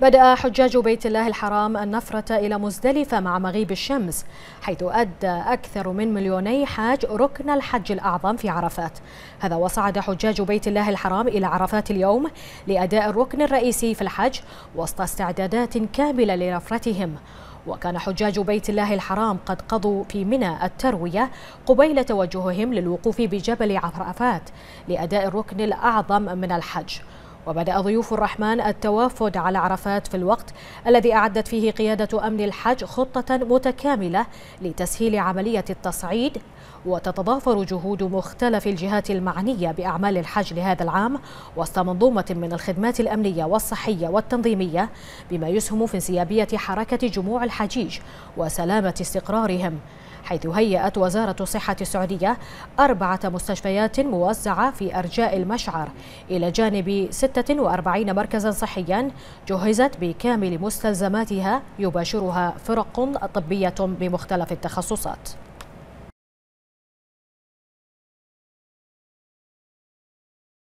بدأ حجاج بيت الله الحرام النفرة إلى مزدلفة مع مغيب الشمس حيث أدى أكثر من مليوني حاج ركن الحج الأعظم في عرفات. هذا وصعد حجاج بيت الله الحرام إلى عرفات اليوم لأداء الركن الرئيسي في الحج وسط استعدادات كاملة لنفرتهم. وكان حجاج بيت الله الحرام قد قضوا في منى التروية قبيل توجههم للوقوف بجبل عرفات لأداء الركن الأعظم من الحج. وبدأ ضيوف الرحمن التوافد على عرفات في الوقت الذي أعدت فيه قيادة أمن الحج خطة متكاملة لتسهيل عملية التصعيد وتتضافر جهود مختلف الجهات المعنية بأعمال الحج لهذا العام وسط منظومة من الخدمات الأمنية والصحية والتنظيمية بما يسهم في انسيابية حركة جموع الحجيج وسلامة استقرارهم. حيث هيأت وزارة الصحة السعودية أربعة مستشفيات موزعة في أرجاء المشعر. إلى جانب 46 مركزا صحيا جهزت بكامل مستلزماتها يباشرها فرق طبية بمختلف التخصصات.